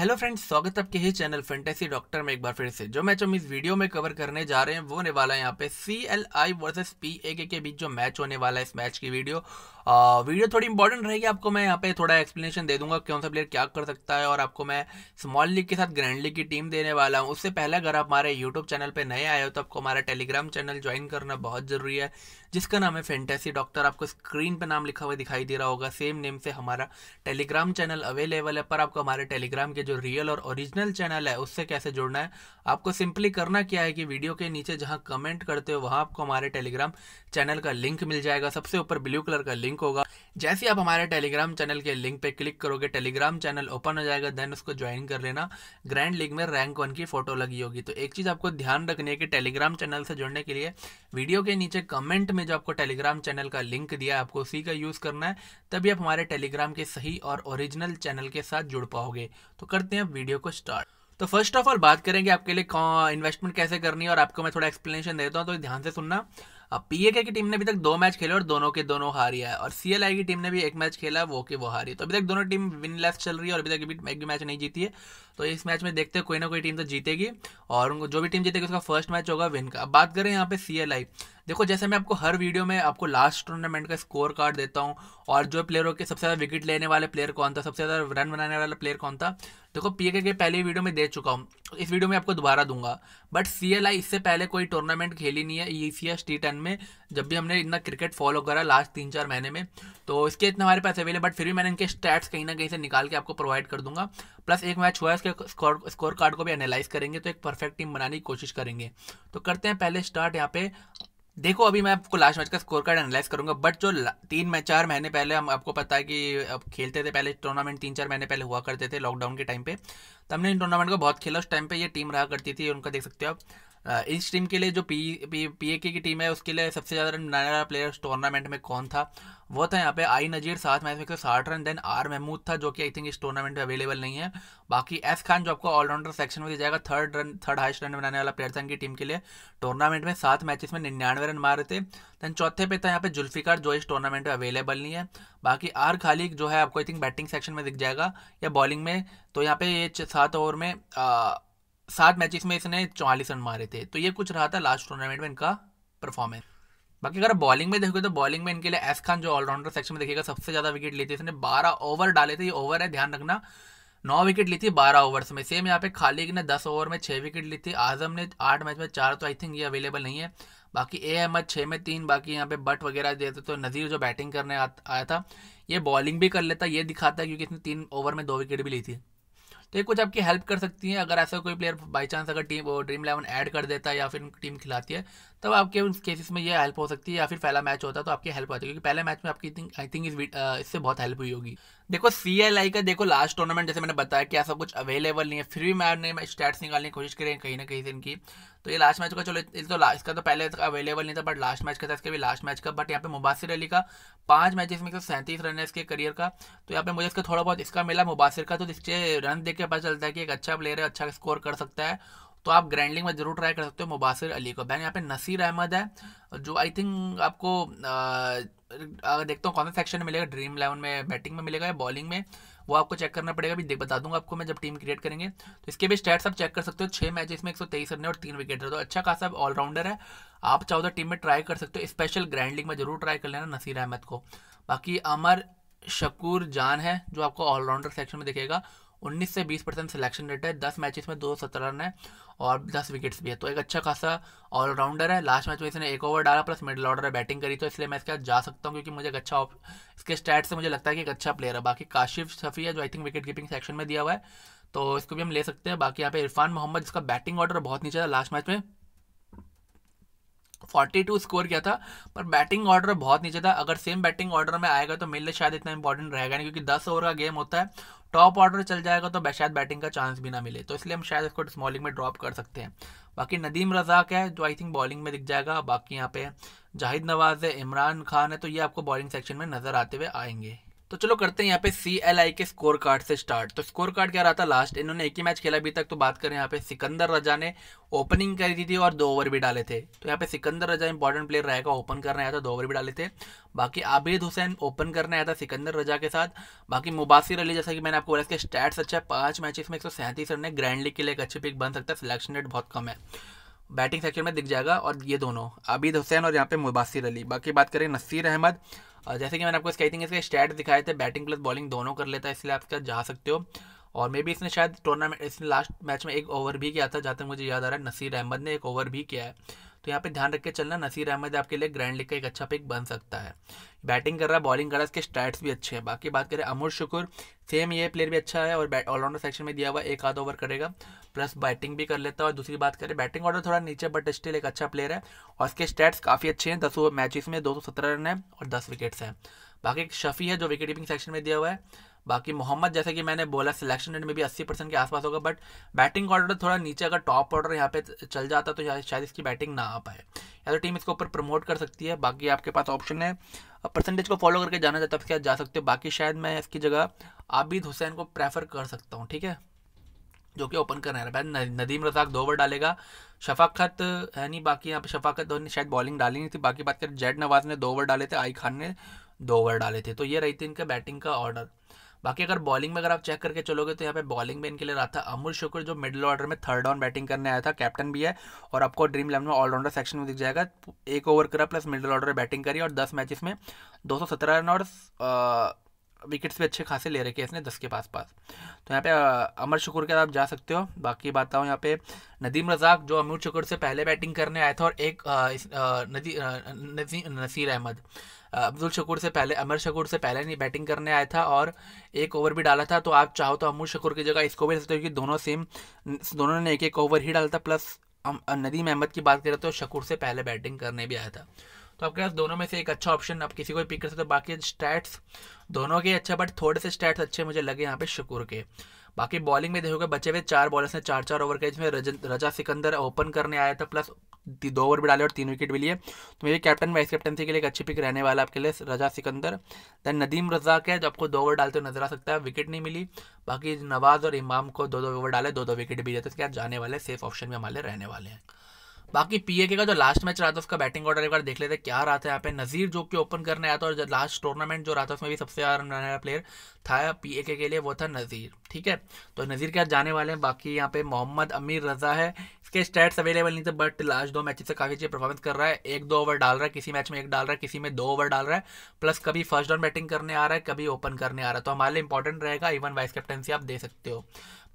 Hello friends स्वागत है आपके ही चैनल फैंटेसी डॉक्टर में एक बार फिर से। जो मैच हम इस वीडियो में कवर करने जा रहे हैं वो होने वाला है यहाँ पे C L I versus P A K, के बीच जो मैच होने वाला है इस मैच की वीडियो वीडियो थोड़ी इंपॉर्टेंट रहेगी आपको, मैं यहाँ पे थोड़ा एक्सप्लेनेशन दे दूँगा कौन सा प्लेयर क्या कर सकता है और आपको मैं स्मॉल लीग के साथ ग्रैंड लीग की टीम देने वाला हूँ। उससे पहले अगर आप हमारे यूट्यूब चैनल पर नए आए हो तो आपको हमारा टेलीग्राम चैनल ज्वाइन करना बहुत ज़रूरी है, जिसका नाम है फेंटेसी डॉक्टर आपको स्क्रीन पर नाम लिखा हुआ दिखाई दे रहा होगा सेम नेम से हमारा टेलीग्राम चैनल अवेलेबल है, पर आपको हमारे टेलीग्राम के जो रियल और ओरिजिनल चैनल है, उससे कैसे जुड़ना है, आपको सिंपली करना क्या है कि वीडियो के नीचे जहाँ कमेंट करते हो, वहाँ आपको हमारे टेलीग्राम चैनल का लिंक मिल जाएगा। सबसे ऊपर ब्लू कलर का लिंक होगा। जैसे आप हमारे टेलीग्राम चैनल के लिंक पे क्लिक करोगे टेलीग्राम चैनल ओपन हो जाएगा देन उसको ज्वाइन कर लेना। ग्रैंड लीग में रैंक वन की फ़ोटो लगी होगी। तो एक चीज़ आपको ध्यान रखनी है कि टेलीग्राम चैनल से जुड़ने के लिए वीडियो के नीचे कमेंट में जो आपको टेलीग्राम चैनल का लिंक दिया है, आपको उसी का यूज़ करना है। तभी आप हमारे टेलीग्राम के सही और ओरिजिनल चैनल के साथ जुड़ पाओगे। तो करते हैं वीडियो को स्टार्ट तो फ़र्स्ट ऑफ़ ऑल बात करेंगे आपके लिए इन्वेस्टमेंट कैसे करनी है, और आपको मैं थोड़ा एक्सप्लेनेशन देता हूँ तो ध्यान से सुनना। पीएके की टीम ने अभी तक दो मैच खेले और दोनों के दोनों हारी है, और सीएलआई की टीम ने भी एक मैच खेला, वो के वो हारी तो अभी तक दोनों टीम विन लेस चल रही है और अभी तक अभी एक भी मैच नहीं जीती है। तो इस मैच में देखते हैं, कोई ना कोई टीम तो जीतेगी, और उनको जो भी टीम जीतेगी, उसका फ़र्स्ट मैच होगा विन का। अब बात करें यहाँ पे सीएलआई देखो, जैसे मैं आपको हर वीडियो में आपको लास्ट टूर्नामेंट का स्कोर कार्ड देता हूँ, और जो प्लेयरों के सबसे ज़्यादा विकेट लेने वाले प्लेयर कौन था, सबसे ज़्यादा रन बनाने वाला प्लेयर कौन था देखो पी के पहले वीडियो में दे चुका हूँ। इस वीडियो में आपको दोबारा दूँगा। बट सीएलआई इससे पहले कोई टूर्नामेंट खेली नहीं है E C S T ten में, जब भी हमने इतना क्रिकेट फॉलो करा लास्ट तीन चार महीने में। तो इसके इतना हमारे पास अवेलेबल बट फिर भी मैंने इनके स्टैट्स कहीं ना कहीं से निकाल के आपको प्रोवाइड कर दूँगा। प्लस एक मैच हुआ है इसके स्कोर स्कोर कार्ड को भी एनालाइज करेंगे तो एक परफेक्ट टीम बनाने की कोशिश करेंगे। तो करते हैं, पहले स्टार्ट यहाँ पे। देखो, अभी मैं आपको लास्ट मैच का स्कोर कार्ड एनालाइज करूँगा बट जो तीन मैच चार महीने पहले हम, आपको पता है कि अब खेलते थे, पहले टूर्नामेंट तीन चार महीने पहले हुआ करते थे लॉकडाउन के टाइम पे। तो हमने इन टूर्नामेंट को बहुत खेला, उस टाइम पे ये टीम रहा करती थी उनका देख सकते हो आप। इस टीम के लिए जो पी पी पी की टीम है, उसके लिए सबसे ज़्यादा रन बनाने वाला प्लेयर टूर्नामेंट में कौन था? वो था यहाँ पे आई नजीर, सात मैच में साठ रन देन आर महमूद था, जो कि आई थिंक इस टूर्नामेंट में अवेलेबल नहीं है। बाकी एस खान, जो आपको ऑलराउंडर सेक्शन में दिया जाएगा third run third highest run बनाने वाला प्लेयर था इनकी टीम के लिए। टूर्नामेंट में सात मैचेस में निन्यानवे रन मारे थे। देन चौथे पे था यहाँ पे जुल्फिकार, जो इस टूर्नामेंट में अवेलेबल नहीं है। बाकी आर खालिक जो है, आपको आई थिंक बैटिंग सेक्शन में दिख जाएगा, या बॉलिंग में। तो यहाँ पे ये सात ओवर में सात मैचेस में इसने चौवालीस रन मारे थे। तो ये कुछ रहा था लास्ट टूर्नामेंट में इनका परफॉर्मेंस बाकी अगर बॉलिंग में देखोगे तो बॉलिंग में इनके लिए एस खान जो ऑलराउंडर सेक्शन में देखिएगा, सबसे ज़्यादा विकेट ली थी इसने। बारह ओवर डाले थे, ये ओवर है, ध्यान रखना। नौ विकेट ली थी बारह ओवर्स में। सेम यहाँ पे खालिक ने दस ओवर में छः विकेट ली थी। आज़म ने आठ मैच में चार तो आई थिंक ये अवेलेबल नहीं है। बाकी ए अहमद छः में तीन, बाकी यहाँ पे बट वगैरह देते तो नज़ीर जो बैटिंग करने आया था, ये बॉलिंग भी कर लेता, ये दिखाता है क्योंकि इसने तीन ओवर में दो विकेट भी ली थी। तो ये कुछ आपकी हेल्प कर सकती है। अगर ऐसा कोई प्लेयर बाई चांस अगर टीम ड्रीम इलेवन ऐड कर देता है या फिर टीम खिलाती है तब आपके उस केसेस में ये हेल्प हो सकती है या फिर पहला मैच होता है तो आपकी हेल्प होती है, क्योंकि पहले मैच में आपकी आई थिंक इस इससे बहुत हेल्प हुई होगी। देखो सी एल आई का देखो लास्ट टूर्नामेंट जैसे मैंने बताया कि ऐसा कुछ अवेलेबल नहीं है, फिर भी मैंने स्टैट्स निकालने की कोशिश करी कहीं ना कहीं से इनकी। तो ये लास्ट मैच का, चलो तो इसका तो पहले अवेलेबल नहीं था बट लास्ट मैच का था, इसके भी लास्ट मैच का बट यहाँ पे मुबासिर अली का पाँच मैचेस में सैंतीस रन है इसके करियर का। तो यहाँ पे मुझे इसका थोड़ा बहुत इसका मिला, मुबासिर का तो इसके रन देख के पता चलता है कि एक अच्छा प्लेयर है अच्छा स्कोर कर सकता है। तो आप ग्रैंडलिंग में ज़रूर ट्राई कर सकते हो, मुबासिर अली को। बैन यहाँ पे नसीर अहमद है, जो आई थिंक आपको अगर देखता हूँ कौन सा सेक्शन में मिलेगा ड्रीम इलेवन में बैटिंग में मिलेगा या बॉलिंग में, वो आपको चेक करना पड़ेगा। भी देख बता दूँगा आपको मैं जब टीम क्रिएट करेंगे। तो इसके भी स्टैट्स आप चेक कर सकते हो, छह मैचेस में एक सौ तेईस रन और तीन विकेट तो अच्छा खासा ऑलराउंडर है। आप चाहो तो टीम में ट्राई कर सकते हो स्पेशल ग्रैंड लीग में ज़रूर ट्राई कर लेना नसीर अहमद को। बाकी अमर शकूर जान है, जो आपको ऑलराउंडर सेक्शन में दिखेगा। 19 से 20 परसेंट सिलेक्शन रेट है। 10 मैचेस में दो रन है और 10 विकेट्स भी है। तो एक अच्छा खासा ऑलराउंडर है। लास्ट मैच में इसने एक ओवर डाला प्लस मिडल ऑर्डर है बैटिंग करी। तो इसलिए मैं इसके जा सकता हूँ क्योंकि मुझे एक अच्छा इसके स्टैट से मुझे लगता है कि एक अच्छा प्लेयर है। बाकी काशिफ सफ़ी है जो I think wicket keeping section में दिया हुआ है। तो इसको भी हम ले सकते हैं। बाकी यहाँ पे इरफान मोहम्मद, जिसका बैटिंग ऑर्डर बहुत नीचे था लास्ट मैच में 42 स्कोर किया था, पर बैटिंग ऑर्डर बहुत नीचे था। अगर सेम बैटिंग ऑर्डर में आएगा तो मेरे लिए शायद इतना इंपॉर्टेंट रहेगा नहीं, क्योंकि 10 ओवर का गेम होता है। टॉप ऑर्डर चल जाएगा तो शायद बैटिंग का चांस भी ना मिले। तो इसलिए हम शायद इसको स्मॉलिंग में ड्रॉप कर सकते हैं। बाकी नदीम रजाक है, जो आई थिंक बॉलिंग में दिख जाएगा। बाकी यहाँ पे जाहिद नवाज़ है, इमरान खान है तो ये आपको बॉलिंग सेक्शन में नज़र आते हुए आएँगे। तो चलो करते हैं यहाँ पे सी एल आई के स्कोर कार्ड से स्टार्ट तो स्कोर कार्ड क्या रहा था? लास्ट इन्होंने एक ही मैच खेला अभी तक तो बात करें यहाँ पे सिकंदर रजा ने ओपनिंग करी थी, थी और दो ओवर भी डाले थे. तो यहाँ पे सिकंदर रजा इंपॉर्टेंट प्लेयर रहेगा ओपन करने आया था दो ओवर भी डाले थे. बाकी आबिद हुसैन ओपन करने आया था सिकंदर रजा के साथ. बाकी मुबासिर अली जैसा कि मैंने आपको बोला इसके स्टैट्स अच्छा है. पाँच मैचेस में एक सौ सैंतीस रन है. ग्रैंड लीग के लिए एक अच्छी पिक बन सकता है. सिलेक्शन रेट बहुत कम है. बैटिंग सेक्शन में दिख जाएगा और ये दोनों। आबिद हुसैन और यहाँ पे मुबासिर अली। बाकी बात करें नसीर अहमद। जैसे कि मैंने आपको इसके आई थिंक इसके स्टैट दिखाए थे बैटिंग प्लस बॉलिंग दोनों कर लेता है, इसलिए आप क्या जा सकते हो। और मे भी इसने शायद टूर्नामेंट इसने लास्ट मैच में एक ओवर भी किया था, जहाँ तक मुझे याद आ रहा है, नसीर अहमद ने एक ओवर भी किया है। तो यहाँ पे ध्यान रख के चलना, नसीर अहमद आपके लिए ग्रैंड लीग का एक अच्छा पिक बन सकता है। बैटिंग कर रहा है बॉलिंग कर रहा है, इसके स्टैट्स भी अच्छे हैं। बाकी बात करें, अमर शुक्र सेम ये प्लेयर भी अच्छा है और ऑलराउंडर सेक्शन में दिया हुआ एक आध ओवर करेगा प्लस बैटिंग भी कर लेता है। और दूसरी बात करें बैटिंग ऑर्डर थोड़ा नीचे बट स्टिल एक अच्छा प्लेयर है। और इसके स्टैट्स काफ़ी अच्छे हैं, दस मैचेस में दो सौ सत्रह रन है और दस विकेट्स हैं। बाकी एक शफ़ी है जो विकेट कीपिंग सेक्शन में दिया हुआ है। बाकी मोहम्मद, जैसे कि मैंने बोला सिलेक्शन रेट में भी 80 परसेंट के आसपास होगा बट बैटिंग ऑर्डर थोड़ा नीचे, अगर टॉप ऑर्डर यहाँ पे चल जाता तो शायद इसकी बैटिंग ना आ पाए। या तो टीम इसके ऊपर प्रमोट कर सकती है, बाकी आपके पास ऑप्शन है। परसेंटेज को फॉलो करके जाना जाता है क्या जा सकते हो। बाकी शायद मैं इसकी जगह आबिद हुसैन को प्रेफर कर सकता हूँ, ठीक है? जो कि ओपन कर रहा नदीम रजाक दो ओवर डालेगा। शफाकत है नहीं, बाकी यहाँ पे शफाकत ने शायद बॉलिंग डाली नहीं थी। बाकी बात करें, जेड नवाज़ ने दो ओवर डाले थे आई खान ने दो ओवर डाले थे। तो ये रही थी इनका बैटिंग का ऑर्डर बाकी अगर बॉलिंग में अगर आप चेक करके चलोगे तो यहाँ पे बॉलिंग में इनके लिए रहा था। अमर शुक्र जो मिडिल ऑर्डर में थर्ड ऑन बैटिंग करने आया था कैप्टन भी है और आपको ड्रीम इलेवन में ऑलराउंडर सेक्शन में दिख जाएगा। एक ओवर करा प्लस मिडिल ऑर्डर बैटिंग करी और दस मैचेस में दो सौ सत्रह रन और विकेट्स भी अच्छे खासे ले रखे हैं इसने दस के पास पास तो यहाँ पे अमर शुक्र के आप जा सकते हो। बाकी बात हूँ यहाँ पे, नदीम रजाक जो अमूर शुक्र से पहले बैटिंग करने आया था और एक नदी नसीर अहमद अब्दुल शकूर से पहले, अमर शकूर से पहले नहीं बैटिंग करने आया था और एक ओवर भी डाला था। तो आप चाहो तो अमूर शकूर की जगह इसको भी सकते हो कि दोनों सेम दोनों ने एक एक ओवर ही डाला था प्लस नदीम अहमद की बात करें तो शकूर से पहले बैटिंग करने भी आया था। तो आपके पास दोनों में से एक अच्छा ऑप्शन आप किसी को भी पिक कर सकते हो। बाकी स्टैट्स दोनों के अच्छा बट थोड़े से स्टैट्स अच्छे मुझे लगे यहाँ पे शुक्र के। बाकी बॉलिंग में देखोगे, बचे हुए चार बॉलर्स ने चार चार ओवर के जिसमें रजा सिकंदर ओपन करने आया था प्लस दो ओवर भी डाले और तीन विकेट भी लिए। तो मेरे कैप्टन वाइस कैप्टनसी के लिए एक अच्छी पिक रहने वाला आपके लिए, रजा सिकंदर। देन नदीम रजाक है जो आपको दो ओवर डालते हुए नज़र आ सकता है विकेट नहीं मिली। बाकी नवाज़ और इमाम को दो दो ओवर डाले दो दो विकेट भी तो इसके जाने वाले सेफ़ ऑप्शन में हमारे रहने वाले हैं। बाकी पीए का जो लास्ट मैच रहा था उसका बैटिंग ऑर्डर एक बार देख लेते क्या रहा था यहाँ पे। नज़ीर जो कि ओपन करने आया था और लास्ट टूर्नामेंट जो रहा था उसमें भी सबसे ज़्यादा रन वाला प्लेयर था पीए के लिए वो था नज़ीर, ठीक है? तो नज़ीर के जाने वाले हैं, बाकी यहाँ पे मोहम्मद अमीर रजा है। इसके स्टैट्स अवेलेबल नहीं थे बट लास्ट दो मैचेस से काफ़ी अच्छी परफॉर्मेंस कर रहा है। एक दो ओवर डाल रहा है, किसी मैच में एक डाल रहा है, किसी में दो ओवर डाल रहा है। प्लस कभी फ़र्स्ट डाउन बैटिंग करने आ रहा है, कभी ओपन करने आ रहा है। तो हमारे लिए इंपॉर्टेंट रहेगा इवन वाइस कैप्टनसी आप दे सकते हो।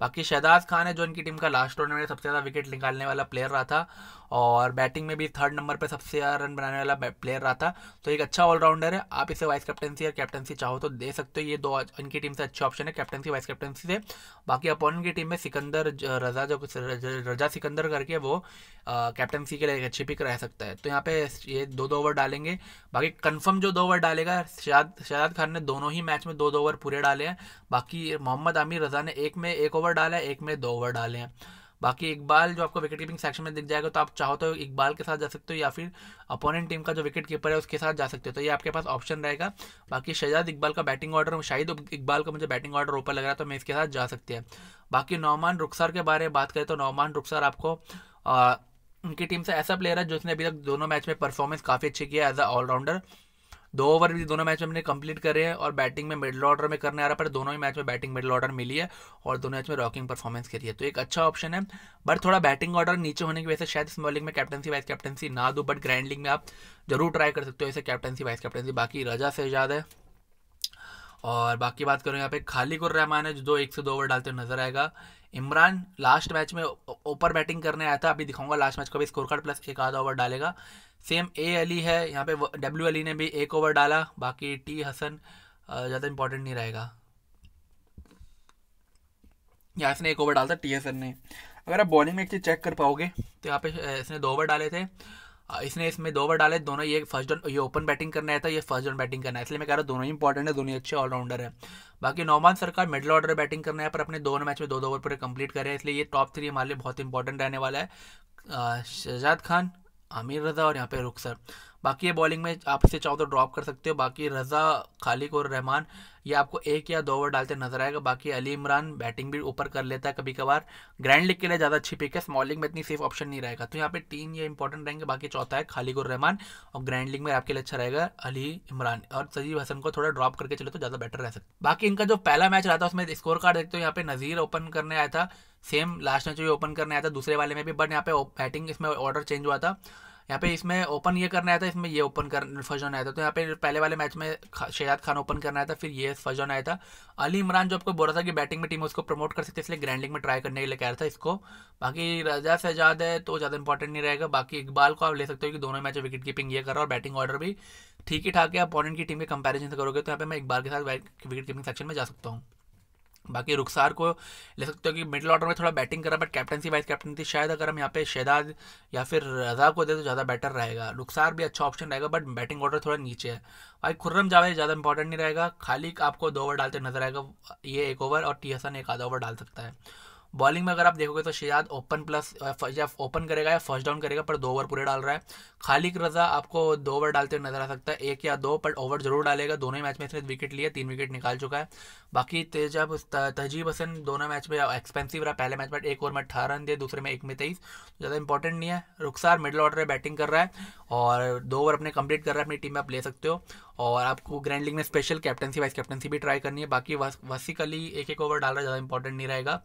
बाकी शहदाज खान है जो इनकी टीम का लास्ट टूर्नामेंट सबसे ज़्यादा विकेट निकालने वाला प्लेयर रहा था और बैटिंग में भी थर्ड नंबर पर सबसे ज़्यादा रन बनाने वाला प्लेयर रहा था। तो एक अच्छा ऑलराउंडर है। आप इसे वाइस कैप्टनसी और कैप्टनसी चाहो तो दे सकते हो। ये दो इनकी टीम से अच्छे ऑप्शन है। कैप्टनसी वाइस कैप्टनसी से। बाकी अपोनेंट की टीम में सिकंदर रजा जो रजा सिकंदर करके वो कैप्टनसी के लिए एक अच्छी पिक रह सकता है। तो यहाँ पे ये दो दो ओवर डालेंगे। बाकी कंफर्म जो दो ओवर डालेगा शायद शायद खान ने दोनों ही मैच में दो दो ओवर पूरे डाले हैं। बाकी मोहम्मद आमिर रजा ने एक में एक ओवर डाला है, एक में दो ओवर डाले हैं। बाकी इकबाल जो आपको विकेट कीपिंग सेक्शन में दिख जाएगा तो आप चाहो तो इकबाल के साथ जा सकते हो या फिर अपोनेंट टीम का जो विकेट कीपर है, उसके साथ जा सकते हो। तो ये आपके पास ऑप्शन रहेगा। बाकी शहजाद इकबाल का बैटिंग ऑर्डर शाहिद इकबाल का मुझे बैटिंग ऑर्डर ऊपर लग रहा है तो मैं इसके साथ जा सकते हैं। बाकी नौमान रुखसार के बारे में बात करें तो नौमान रुखसार आपको उनकी टीम से ऐसा प्लेयर है जिसने अभी तक दोनों मैच में परफॉर्मेंस काफ़ी अच्छी किया एज अ ऑलराउंडर दो ओवर भी दोनों मैच में हमने कंप्लीट करे हैं और बैटिंग में मिडल ऑर्डर में करने आ रहा है, पर दोनों ही मैच में बैटिंग मिडिल ऑर्डर मिली है और दोनों मैच में रॉकिंग परफॉर्मेंस करी है। तो एक अच्छा ऑप्शन है बट थोड़ा बैटिंग ऑर्डर नीचे होने की वजह से शायद स्मॉलिंग में कैप्टनसी, वाइस कैप्टनसी ना दो बट ग्रैंड लीग में आप ज़रूर ट्राई कर सकते हो ऐसे कैप्टनसी, वाइस कैप्टनसी, बाकी रजा से ज़्यादा है। और बाकी बात करूँ यहाँ पे खाली कुर रहमान है, जो एक से दो ओवर डालते हुए नज़र आएगा। इमरान लास्ट मैच में ओपर बैटिंग करने आया था, अभी दिखाऊँगा लास्ट मैच का भी स्कोर कार्ड प्लस एक आधा ओवर डालेगा। सेम ए अली है, यहाँ पे डब्ल्यू अली ने भी एक ओवर डाला, बाकी टी हसन ज़्यादा इंपॉर्टेंट नहीं रहेगा। यहाँ इसने एक ओवर डाला था टी हसन ने। अगर आप बॉलिंग में एक चीज़ चेक कर पाओगे तो यहाँ पे इसने दो ओवर डाले थे। इसने इसमें दो ओवर डाले, दोनों ये फ़र्स्ट डाउन ये ओपन बैटिंग करना है था, ये फ़र्स्ट डाउन बैटिंग करना है इसलिए मैं कह रहा हूँ, दोनों ही इंपॉर्टेंट है, दोनों ही अच्छे ऑलराउंडर है। बाकी नौमान सरकार मिडिल ऑर्डर बैटिंग करना है पर अपने दोनों मैच में दो दो ओवर पूरे कंप्लीट करें इसलिए ये टॉप थ्री हमारे लिए बहुत इंपॉर्टेंट रहने वाला है। शहजाद खान, आमिर रजा और यहाँ पे रुखसर बाकी ये बॉलिंग में, आप इसे चाहो तो ड्रॉप कर सकते हो। बाकी रज़ा, खालिक और रहमान, ये आपको एक या दो ओवर डालते नज़र आएगा। बाकी अली इमरान, बैटिंग भी ऊपर कर लेता है कभी कभार ग्रैंड लीग के लिए ज़्यादा अच्छी पिक है स्मॉल लीग में इतनी सेफ़ ऑप्शन नहीं रहेगा। तो यहाँ पे तीन ये इंपॉर्टेंट रहेंगे, बाकी चौथा है खालिक और रहमान, और ग्रैंड लीग में आपके लिए अच्छा रहेगा अली इमरान। और सजीव हसन को थोड़ा ड्रॉप करके चले तो ज़्यादा बेटर रह सकता बाकी इनका जो पहला मैच रहा था, उसमें स्कोर कार्ड देखते हो, यहाँ पे नज़ीर ओपन करने आया था। सेम लास्ट मैच भी ओपन करने आया था, दूसरे वाले में भी बट यहाँ पे बैटिंग इसमें ऑर्डर चेंज हुआ था। यहाँ पे इसमें ओपन ये करना आया था, इसमें ये ओपन कर फ़र्स्ट आया था। तो यहाँ पे पहले वाले मैच में शहजाद खान ओपन करना आया था, फिर ये फ़र्स्ट आया था। अली इमरान जो आपको बोल था कि बैटिंग में टीम उसको प्रमोट कर सकते इसलिए ग्रैंडिंग में ट्राई करने के लिए कह रहा था इसको। बाकी रजा शहजाद है तो ज़्यादा इंपॉर्टेंट नहीं रहेगा। बाकी इकबाल को आप ले सकते हो कि दोनों मैच विकेट कीपिंग ये कर रहा और बैटिंग ऑर्डर भी ठीक ही ठाक है। अपोनेंट की टीम के कंपेरिजन से करोगे तो यहाँ पे मैं इकबाल के साथ विकेट कीपिंग सेक्शन में जा सकता हूँ। बाकी रुखसार को ले सकते हो कि मिडिल ऑर्डर में थोड़ा बैटिंग करा बट कैप्टनसी वाइस कैप्टनसी शायद अगर हम यहाँ पे शहदाद या फिर रजा को दे तो ज़्यादा बेटर रहेगा। रुखसार भी अच्छा ऑप्शन रहेगा बट बैटिंग ऑर्डर थोड़ा नीचे है। भाई खुर्रम जावेद ज़्यादा इंपॉर्टेंट नहीं रहेगा। खाली आपको दो ओवर डालते नज़र आएगा, ये एक ओवर और टी हसन एक आधा ओवर डाल सकता है। बॉलिंग में अगर आप देखोगे तो शहजाद ओपन प्लस, या ओपन करेगा या फ़र्स्ट डाउन करेगा, पर दो ओवर पूरे डाल रहा है। खालिक रजा आपको दो ओवर डालते हुए नज़र आ सकता है, एक या दो, पर ओवर ज़रूर डालेगा। दोनों ही मैच में इसने विकेट लिया तीन विकेट निकाल चुका है। बाकी तेजाब तहजीब हसन, दोनों मैच में एक्सपेंसिव रहा, पहले मैच में एक ओवर में अठारह रन दिए, दूसरे में एक में तेईस। ज़्यादा इंपॉर्टेंट नहीं है। रुखसार मिडल ऑर्डर में बैटिंग कर रहा है और दो ओवर अपने कंप्लीट कर रहा है, अपनी टीम में आप ले सकते हो। और आपको ग्रैंड लीग में स्पेशल कैप्टनसी वाइस कैप्टनसी भी ट्राई करनी है। बाकी वसीक अली एक एक ओवर डाल रहा ज़्यादा इंपॉर्टेंट नहीं रहेगा।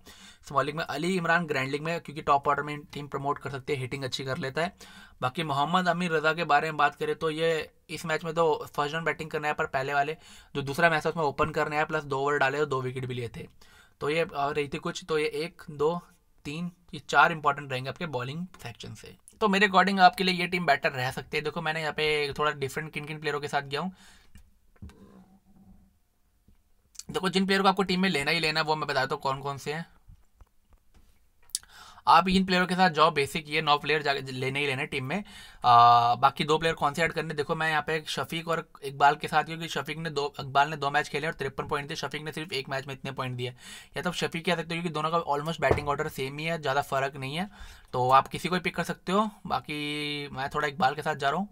स्मॉल लीग में अली इमरान ग्रैंड लीग में, क्योंकि टॉप ऑर्डर में टीम प्रमोट कर सकती है हिटिंग अच्छी कर लेता है। बाकी मोहम्मद अमीर रजा के बारे में बात करें तो ये इस मैच में तो फ़र्स्ट राउंड बैटिंग करने है पर पहले वाले, जो दूसरा मैच है उसमें ओपन करने है प्लस दो ओवर डाले और दो विकेट भी लिए थे। तो ये रही थी कुछ तो ये एक, दो, तीन, ये चार इंपॉर्टेंट रहेंगे आपके बॉलिंग सेक्शन से। तो मेरे अकॉर्डिंग आपके लिए ये टीम बेटर रह सकती है। देखो, मैंने यहाँ पे थोड़ा डिफरेंट किन किन प्लेयरों के साथ गया हूँ। देखो, जिन प्लेयर को आपको टीम में लेना ही लेना है, वो मैं बताता हूँ कौन कौन से हैं। आप इन प्लेयरों के साथ जाओ बेसिक ये नौ प्लेयर लेने ही लेने टीम में। आ, बाकी दो प्लेयर कौन से ऐड करने? देखो मैं यहाँ पे शफीक और इकबाल के साथ क्योंकि शफीक ने दो इकबाल ने दो मैच खेले और तिरपन पॉइंट दिए। शफीक ने सिर्फ़ एक मैच में इतने पॉइंट दिए। या तो शफीक कह सकते हो क्योंकि दोनों का ऑलमोस्ट बैटिंग ऑर्डर सेम ही है ज़्यादा फ़र्क नहीं है। तो आप किसी को भी पिक कर सकते हो। बाकी मैं थोड़ा इकबाल के साथ जा रहा हूँ।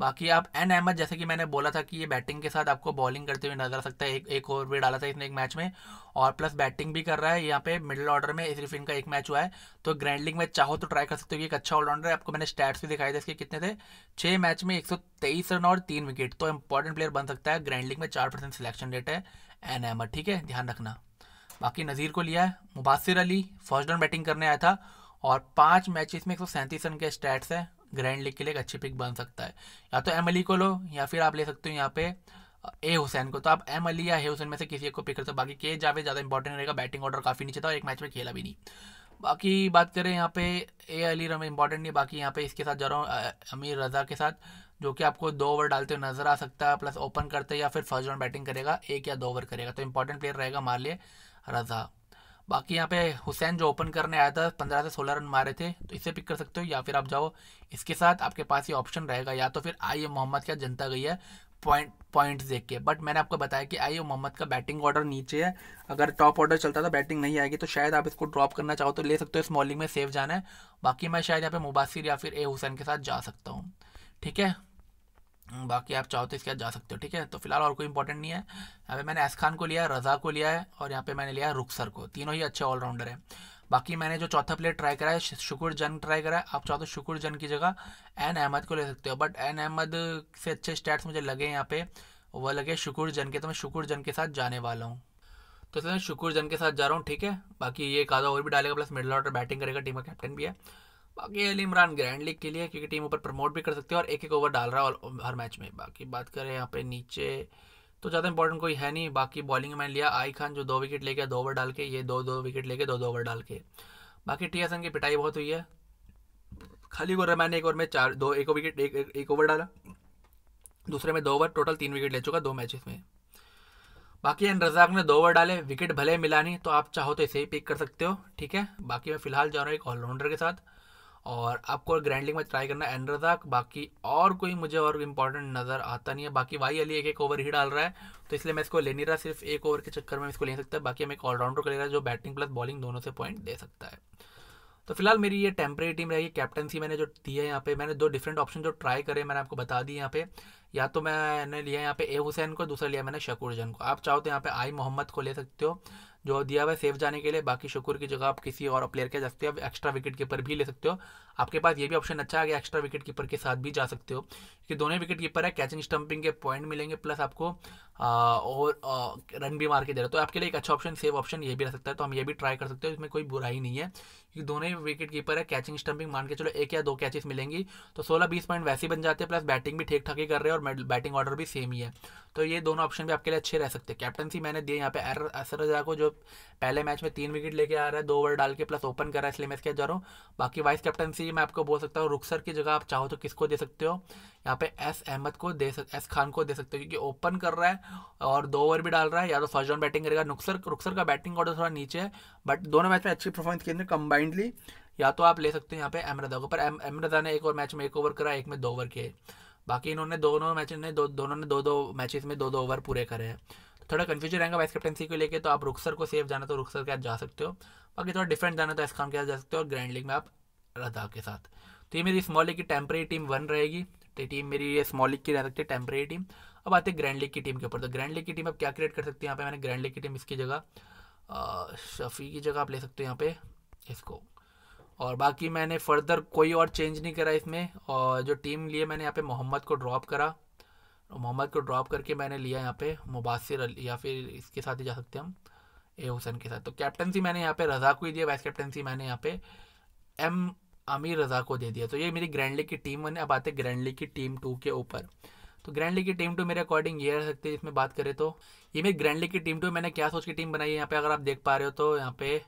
बाकी आप एन अहमद जैसे कि मैंने बोला था कि ये बैटिंग के साथ आपको बॉलिंग करते हुए नज़र आ सकता है, एक एक ओवर भी डाला था इसने एक मैच में, और प्लस बैटिंग भी कर रहा है, यहाँ पे मिडिल ऑर्डर में सिर्फ़ इनका एक मैच हुआ है तो ग्रैंड लीग में चाहो तो ट्राई कर सकते हो कि एक अच्छा ऑलराउंडर है, आपको मैंने स्टैट्स भी दिखाए थे इसके कितने थे छः मैच में एक सौ तेईस रन और तीन विकेट तो इंपॉर्टेंट प्लेयर बन सकता है ग्रैंड लीग में चार परसेंट सिलेक्शन रेट है एन अहमद ठीक है, ध्यान रखना। बाकी नज़ीर को लिया है, Mubasir Ali first down batting करने आया था, और पाँच मैचेस में एक सौ सैंतीस रन के स्टैट्स है ग्रैंड लीग के लिए एक अच्छी पिक बन सकता है। या तो एम अली को लो, या फिर आप ले सकते हो यहाँ पे ए हुसैन को। तो आप एम अली या ए हुसैन में से किसी एक को पिक कर सकते हो। बाकी के जावे ज़्यादा इंपॉर्टेंट रहेगा। बैटिंग ऑर्डर काफ़ी नीचे था और एक मैच में खेला भी नहीं। बाकी बात करें यहाँ पे ए अली रम इंपॉर्टेंट नहीं। बाकी यहाँ पे इसके साथ जा रहा हूँ अमीर रजा के साथ, जो कि आपको दो ओवर डालते हुए नज़र आ सकता है। प्लस ओपन करते या फिर फ़र्स्ट राउंड बैटिंग करेगा। एक या दो ओवर करेगा। तो इंपॉर्टेंट प्लेयर रहेगा मान लिए रजा। बाकी यहाँ पे हुसैन जो ओपन करने आया था, पंद्रह से सोलह रन मारे थे तो इसे पिक कर सकते हो या फिर आप जाओ इसके साथ, आपके पास ये ऑप्शन रहेगा, या तो फिर आई मोहम्मद क्या जनता गई है पॉइंट पॉइंट्स देख के। बट मैंने आपको बताया कि आई मोहम्मद का बैटिंग ऑर्डर नीचे है, अगर टॉप ऑर्डर चलता था बैटिंग नहीं आएगी तो शायद आप इसको ड्रॉप करना चाहो तो ले सकते हो स्मॉलिंग में सेफ़ जाना है। बाकी मैं शायद यहाँ पे मुबासिर या फिर ए हुसैन के साथ जा सकता हूँ। ठीक है? बाकी आप चाहो तो इसके साथ जा सकते हो, ठीक है? तो फ़िलहाल और कोई इंपॉर्टेंट नहीं है। यहाँ पे मैंने एस खान को लिया है रजा को लिया है, और यहाँ पे मैंने लिया है रुखसर को। तीनों ही अच्छे ऑलराउंडर है। बाकी मैंने जो चौथा प्लेयर ट्राई करा है शुक्र जन ट्राई करा है। आप चाहो तो शुक्र जन की जगह एन अहमद को ले सकते हो बट एन अहमद से अच्छे स्टैट्स मुझे लगे यहाँ पे। वो लगे शुक्र जन के तो मैं शुक्र जन के साथ जाने वाला हूँ। तो मैं शुक्र जन के साथ जा रहा हूँ, ठीक है? बाकी ये कादा और भी डालेगा प्लस मिडल ऑर्डर बैटिंग करेगा टीम का कैप्टन भी है। बाकी अली इमरान ग्रैंड लीग के लिए क्योंकि टीम ऊपर प्रमोट भी कर सकते हैं और एक एक ओवर डाल रहा है हर मैच में। बाकी बात करें यहाँ पे नीचे तो ज़्यादा इंपॉर्टेंट कोई है नहीं। बाकी बॉलिंग में मैंने लिया आई खान जो दो विकेट लेके दो ओवर डाल के ये दो दो विकेट लेके दो दो ओवर डाल के। बाकी टी एस की पिटाई बहुत हुई है। खाली ओवर मैंने एक ओवर में चार दो एक विकेट एक, एक, ओवर डाला। दूसरे में दो ओवर टोटल तीन विकेट ले चुका दो मैचेस में। बाकी एन रजाक ने दो ओवर डाले विकेट भले मिला नहीं तो आप चाहो तो इसे ही पिक कर सकते हो ठीक है? बाकी मैं फ़िलहाल जा रहा हूँ एक ऑलराउंडर के साथ। और आपको ग्रैंड में ट्राई करना है एनरजाक बाकी और कोई मुझे और इम्पोर्टेंट नज़र आता नहीं है। बाकी वाई अली एक एक ओवर ही डाल रहा है तो इसलिए मैं इसको ले नहीं रहा, सिर्फ़ एक ओवर के चक्कर में इसको ले सकता। है बाकी हम एक ऑलराउंडर को ले रहा है, जो बैटिंग प्लस बॉलिंग दोनों से पॉइंट दे सकता है। तो फ़िलहाल मेरी ये टेम्परेरी टीम रहेगी कैप्टनसी मैंने जो दी है यहाँ पे, मैंने दो डिफरेंट ऑप्शन जो ट्राई करे, मैंने आपको बता दी यहाँ पे। या तो मैंने लिया यहाँ पे ए हुसैन को, दूसरा लिया मैंने शकूर जन को। आप चाहो तो यहाँ पे आई मोहम्मद को ले सकते हो जो दिया हुआ है सेफ़ जाने के लिए। बाकी शुक्र की जगह आप किसी और प्लेयर के जा सकते हो। एक्स्ट्रा विकेट कीपर भी ले सकते हो। आपके पास ये भी ऑप्शन अच्छा है कि एक्स्ट्रा विकेट कीपर के साथ भी जा सकते हो। क्योंकि दोनों विकेट कीपर है कैचिंग स्टंपिंग के पॉइंट मिलेंगे प्लस आपको और रन भी मार के दे रहे तो आपके लिए एक अच्छा ऑप्शन सेव ऑप्शन ये भी रह सकता है। तो हम ये भी ट्राई कर सकते हो, इसमें कोई बुराई नहीं है। क्योंकि दोनों ही विकेट कीपर है कैचिंग स्टंपिंग मान के चलो, एक या दो कैचेस मिलेंगी तो सोलह बीस पॉइंट वैसे बन जाते हैं प्लस बैटिंग भी ठीक ठाक ही कर रहे हैं, और बैटिंग ऑर्डर भी सेम ही है। तो ये दोनों ऑप्शन भी आपके लिए अच्छे रह सकते हैं। कैप्टनसी मैंने दिए यहाँ पे एर असर को, जो पहले मैच में तीन विकेट लेके आ रहा है, दो ओवर डाल के प्लस ओपन कर रहा है, इसलिए मैं इसके जा रहा हूँ। बाकी वाइस कैप्टनसी मैं आपको बोल सकता हूँ, रुखसर की जगह आप चाहो तो किसको दे सकते हो? यहाँ पे एस अहमद को दे सक, एस खान को दे सकते हो, क्योंकि ओपन कर रहा है और दो ओवर भी डाल रहा है। या तो फ़र्स्ट डाउन बैटिंग करेगा नुकसर रुखसर का बैटिंग ऑर्डर थोड़ा नीचे है, बट दोनों मैच में अच्छी परफॉर्मेंस की कंबाइंडली या तो आप ले सकते हो यहाँ पे अमरदा को, पर अमरदा ने एक और मैच में एक ओवर करा, एक में दो ओवर किए। बाकी इन्होंने दोनों मैच ने दो, दोनों ने दो दो मैचेस में दो दो ओवर पूरे करे हैं। तो थोड़ा कन्फ्यूज़न रहेगा वाइस कैप्टनसी को लेके तो आप रुखसर को सेफ़ जाना तो रुखसर के साथ जा सकते हो। बाकी थोड़ा डिफरेंट जाना तो एस खान के साथ जा सकते हो, और ग्रैंड लीग में आप रदा के साथ। तो ये मेरी स्मॉल लीग की टेम्परेरी टीम वन रहेगी। तो टीम मेरी ये स्मॉल लीग की रह सकती है टेम्परेरी टीम अब आते हैं ग्रैंड लीग की टीम के ऊपर। तो ग्रैंड लीग की टीम अब क्या क्रिएट कर सकते हैं? यहाँ पे मैंने ग्रैंड लीग की टीम इसकी जगह शफी की जगह आप ले सकते हो यहाँ पे। इसको। और बाकी मैंने फर्दर कोई और चेंज नहीं करा इसमें। और जो टीम लिए मैंने यहाँ पे मोहम्मद को ड्रॉप करा। मोहम्मद को ड्रॉप करके मैंने लिया यहाँ पे मुबासिर या फिर इसके साथ ही जा सकते हैं हम, ए हुसैन के साथ। तो कैप्टनसी मैंने यहाँ पे रजा को ही दिया वाइस कैप्टनसी मैंने यहाँ पे। एम आमिर रजा को दे दिया। तो ये मेरी ग्रैंड लीग की टीम वन अब आते ग्रैंड लीग की टीम टू के ऊपर। तो ग्रैंड लीग की टीम टू मेरे अकॉर्डिंग ये रह सकती है इसमें बात करें तो। ये मेरी ग्रैंड लीग की टीम टू मैंने क्या सोच की टीम बनाई है? यहाँ पे अगर आप देख पा रहे हो तो यहाँ पे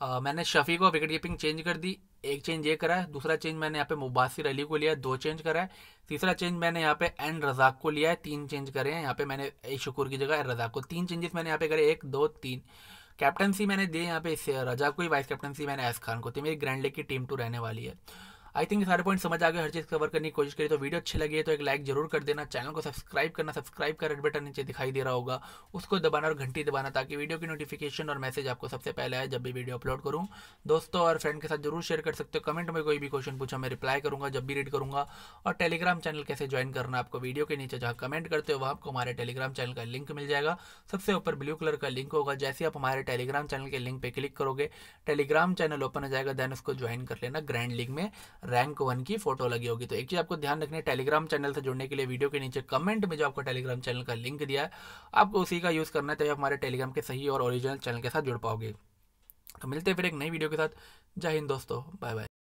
आ, मैंने शफी को विकेट कीपिंग चेंज कर दी। एक चेंज ये करा है दूसरा चेंज मैंने यहाँ पे मुबासिर अली को लिया दो चेंज करा है। तीसरा चेंज मैंने यहाँ पे एन रजाक को लिया है तीन चेंज करे हैं। यहाँ पे मैंने शुक्र की जगह रजाक को तीन चेंजेस मैंने यहाँ पे करे एक दो तीन। कैप्टनसी मैंने दी यहाँ पे इससे रजा को ही वाइस कैप्टनसी मैंने एस खान को थी मेरी ग्रैंड लीग की टीम टू रहने वाली है। आई थिंक सारे पॉइंट समझ आ गए, हर चीज़ कवर करने की कोशिश करी तो वीडियो अच्छी लगी है तो एक लाइक ज़रूर कर देना चैनल को सब्सक्राइब करना सब्सक्राइब का रेड बटन नीचे दिखाई दे रहा होगा, उसको दबाना और घंटी दबाना ताकि वीडियो की नोटिफिकेशन और मैसेज आपको सबसे पहले आए जब भी वीडियो अपलोड करूँ। दोस्तों और फ्रेंड के साथ ज़रूर शेयर कर सकते हो कमेंट में कोई भी क्वेश्चन पूछा, मैं रिप्लाई करूँगा, जब भी रीड करूँगा। और टेलीग्राम चैनल कैसे ज्वाइन करना आपको वीडियो के नीचे, जहाँ कमेंट करते हो, वहाँ आपको हमारे टेलीग्राम चैनल का लिंक मिल जाएगा। सबसे ऊपर ब्लू कलर का लिंक होगा, जैसे आप हमारे टेलीग्राम चैनल के लिंक पे क्लिक करोगे टेलीग्राम चैनल ओपन हो जाएगा देन उसको ज्वाइन कर लेना ग्रैंड लीग में। रैंक वन की फ़ोटो लगी होगी। तो एक चीज़ आपको ध्यान रखना है टेलीग्राम चैनल से जुड़ने के लिए वीडियो के नीचे कमेंट में जो आपको टेलीग्राम चैनल का लिंक दिया है, आपको उसी का यूज़ करना है, तभी हमारे टेलीग्राम के सही और ओरिजिनल चैनल के साथ जुड़ पाओगे। तो मिलते हैं फिर एक नई वीडियो के साथ। जय हिंद दोस्तों बाय बाय